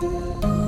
My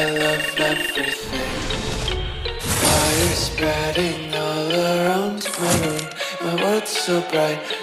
I love everything. Fire spreading all around my room. My world's so bright.